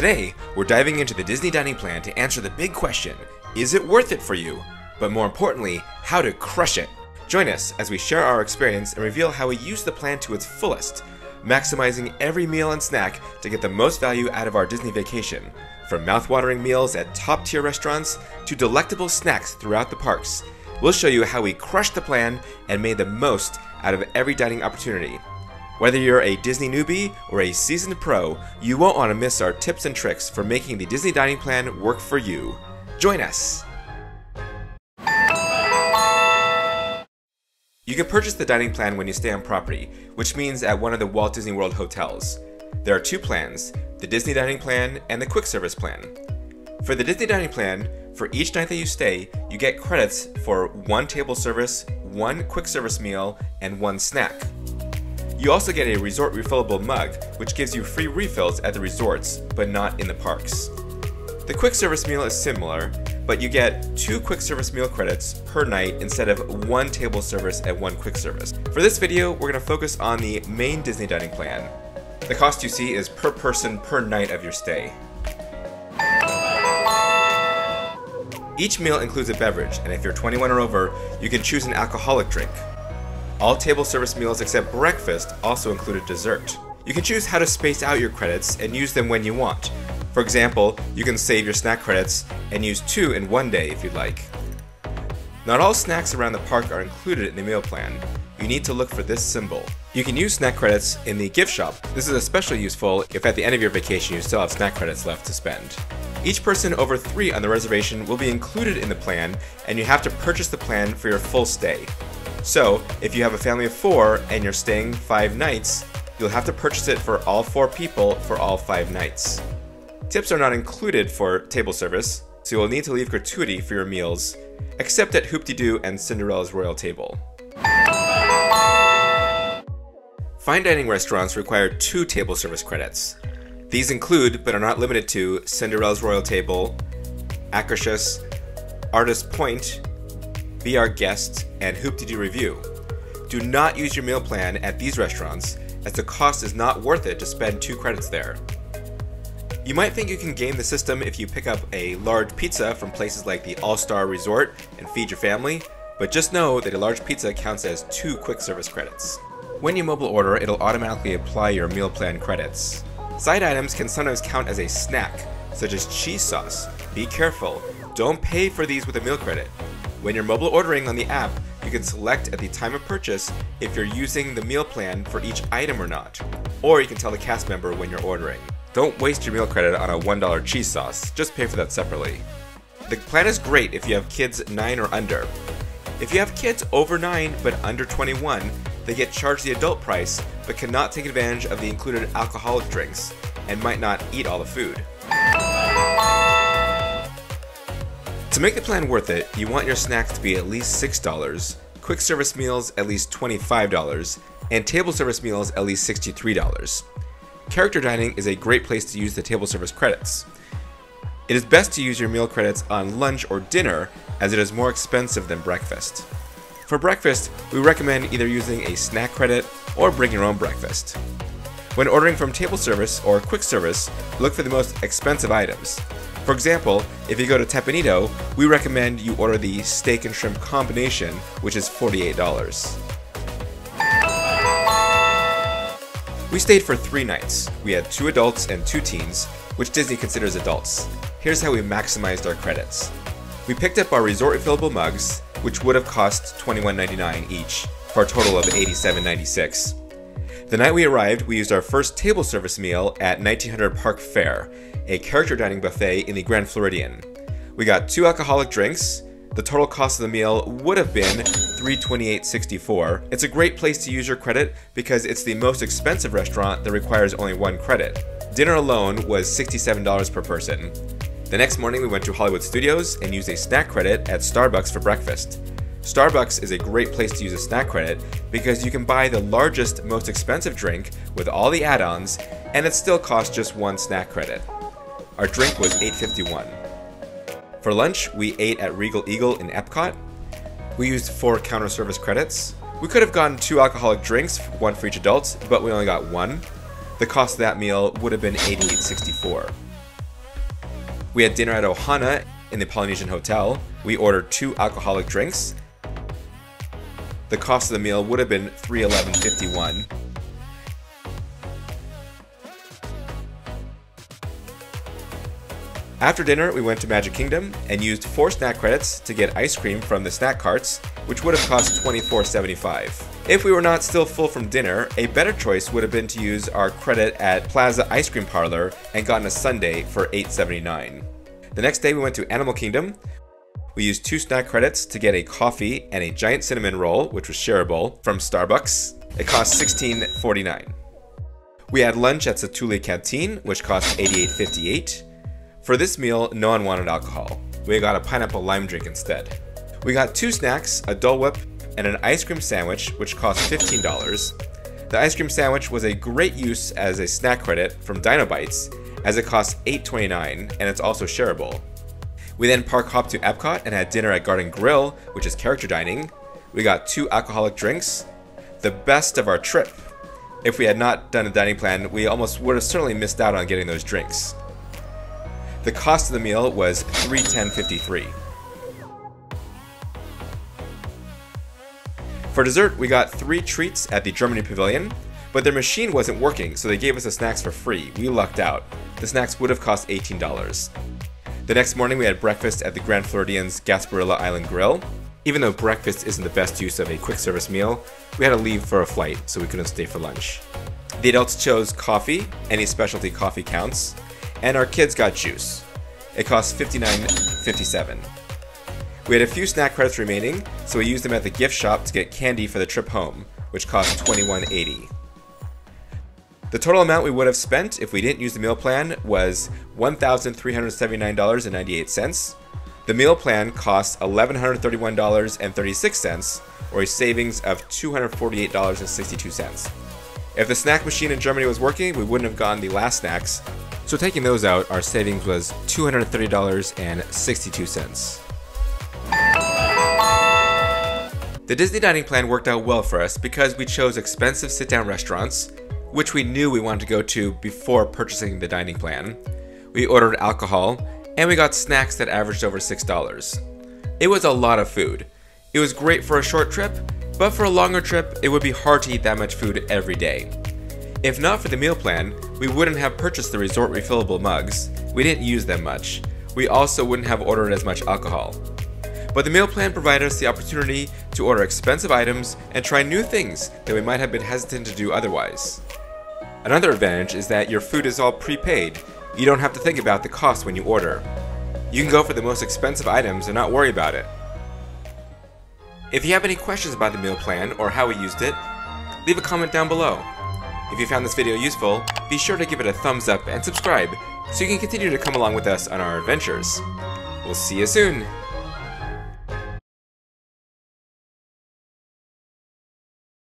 Today, we're diving into the Disney Dining Plan to answer the big question is it worth it for you? But more importantly, how to crush it. Join us as we share our experience and reveal how we use the plan to its fullest, maximizing every meal and snack to get the most value out of our Disney vacation. From mouthwatering meals at top tier restaurants to delectable snacks throughout the parks, we'll show you how we crushed the plan and made the most out of every dining opportunity. Whether you're a Disney newbie or a seasoned pro, you won't want to miss our tips and tricks for making the Disney dining plan work for you. Join us! You can purchase the dining plan when you stay on property, which means at one of the Walt Disney World hotels. There are two plans the Disney Dining Plan and the Quick Service Plan. For the Disney Dining Plan, for each night that you stay, you get credits for one table service, one quick service meal, and one snack. You also get a resort refillable mug, which gives you free refills at the resorts, but not in the parks. The quick service meal is similar, but you get two quick service meal credits per night instead of one table service at one quick service. For this video, we're going to focus on the main Disney dining plan. The cost you see is per person per night of your stay. Each meal includes a beverage, and if you're 21 or over, you can choose an alcoholic drink. All table service meals except breakfast also include a dessert. You can choose how to space out your credits and use them when you want. For example, you can save your snack credits and use two in one day if you'd like. Not all snacks around the park are included in the meal plan. You need to look for this symbol. You can use snack credits in the gift shop. This is especially useful if at the end of your vacation you still have snack credits left to spend. Each person over three on the reservation will be included in the plan, and you have to purchase the plan for your full stay. So, if you have a family of four and you're staying five nights, you'll have to purchase it for all four people for all five nights. Tips are not included for table service, so you'll need to leave gratuity for your meals, except at Hoop-Dee-Doo and Cinderella's Royal Table. Fine dining restaurants require two table service credits. These include, but are not limited to, Cinderella's Royal Table, Akershus, Artist Point, Be Our Guest, and Hoop-Dee-Doo Revue. Do not use your meal plan at these restaurants, as the cost is not worth it to spend two credits there. You might think you can game the system if you pick up a large pizza from places like the All Star Resort and feed your family, but just know that a large pizza counts as two quick service credits. When you mobile order, it'll automatically apply your meal plan credits. Side items can sometimes count as a snack, such as cheese sauce. Be careful, don't pay for these with a meal credit. When you're mobile ordering on the app, you can select at the time of purchase if you're using the meal plan for each item or not. Or you can tell the cast member when you're ordering. Don't waste your meal credit on a $1 cheese sauce, just pay for that separately. The plan is great if you have kids 9 or under. If you have kids over 9 but under 21, they get charged the adult price but cannot take advantage of the included alcoholic drinks and might not eat all the food. To make the plan worth it, you want your snacks to be at least $6, quick service meals at least $25, and table service meals at least $63. Character dining is a great place to use the table service credits. It is best to use your meal credits on lunch or dinner as it is more expensive than breakfast. For breakfast, we recommend either using a snack credit or bring your own breakfast. When ordering from table service or quick service, look for the most expensive items. For example, if you go to Teppan Edo, we recommend you order the steak and shrimp combination, which is $48. We stayed for three nights. We had two adults and two teens, which Disney considers adults. Here's how we maximized our credits. We picked up our resort refillable mugs, which would have cost $21.99 each, for a total of $87.96. The night we arrived, we used our first table service meal at 1900 Park Fare, a character dining buffet in the Grand Floridian. We got two alcoholic drinks. The total cost of the meal would have been $328.64. It's a great place to use your credit because it's the most expensive restaurant that requires only one credit. Dinner alone was $67 per person. The next morning, we went to Hollywood Studios and used a snack credit at Starbucks for breakfast. Starbucks is a great place to use a snack credit because you can buy the largest, most expensive drink with all the add ons, and it still costs just one snack credit. Our drink was $8.51. For lunch, we ate at Regal Eagle in Epcot. We used four counter service credits. We could have gotten two alcoholic drinks, one for each adult, but we only got one. The cost of that meal would have been $88.64. We had dinner at Ohana in the Polynesian Hotel. We ordered two alcoholic drinks. The cost of the meal would have been $311.51. After dinner, we went to Magic Kingdom and used 4 snack credits to get ice cream from the snack carts, which would have cost $24.75. If we were not still full from dinner, a better choice would have been to use our credit at Plaza Ice Cream Parlor and gotten a sundae for $8.79. The next day we went to Animal Kingdom. We used two snack credits to get a coffee and a giant cinnamon roll, which was shareable, from Starbucks. It cost $16.49. We had lunch at Satu'li Canteen, which cost $88.58. For this meal, no one wanted alcohol. We got a pineapple lime drink instead. We got two snacks, a Dole Whip, and an ice cream sandwich, which cost $15. The ice cream sandwich was a great use as a snack credit from Dino Bites, as it costs $8.29 and it's also shareable. We then park hopped to Epcot and had dinner at Garden Grill, which is character dining. We got two alcoholic drinks, the best of our trip. If we had not done a dining plan, we almost would have certainly missed out on getting those drinks. The cost of the meal was $310.53. For dessert, we got three treats at the Germany Pavilion, but their machine wasn't working, so they gave us the snacks for free. We lucked out. The snacks would have cost $18. The next morning, we had breakfast at the Grand Floridian's Gasparilla Island Grill. Even though breakfast isn't the best use of a quick service meal, we had to leave for a flight, so we couldn't stay for lunch. The adults chose coffee, any specialty coffee counts, and our kids got juice. It cost $59.57. We had a few snack credits remaining, so we used them at the gift shop to get candy for the trip home, which cost $21.80. The total amount we would have spent if we didn't use the meal plan was $1,379.98. The meal plan cost $1,131.36, or a savings of $248.62. If the snack machine in Germany was working, we wouldn't have gotten the last snacks, so taking those out, our savings was $230.62. The Disney dining plan worked out well for us because we chose expensive sit down restaurants, which we knew we wanted to go to before purchasing the dining plan. We ordered alcohol, and we got snacks that averaged over $6. It was a lot of food. It was great for a short trip, but for a longer trip, it would be hard to eat that much food every day. If not for the meal plan, we wouldn't have purchased the resort refillable mugs. We didn't use them much. We also wouldn't have ordered as much alcohol. But the meal plan provided us the opportunity to order expensive items and try new things that we might have been hesitant to do otherwise. Another advantage is that your food is all prepaid. You don't have to think about the cost when you order. You can go for the most expensive items and not worry about it. If you have any questions about the meal plan or how we used it, leave a comment down below. If you found this video useful, be sure to give it a thumbs up and subscribe so you can continue to come along with us on our adventures. We'll see you soon!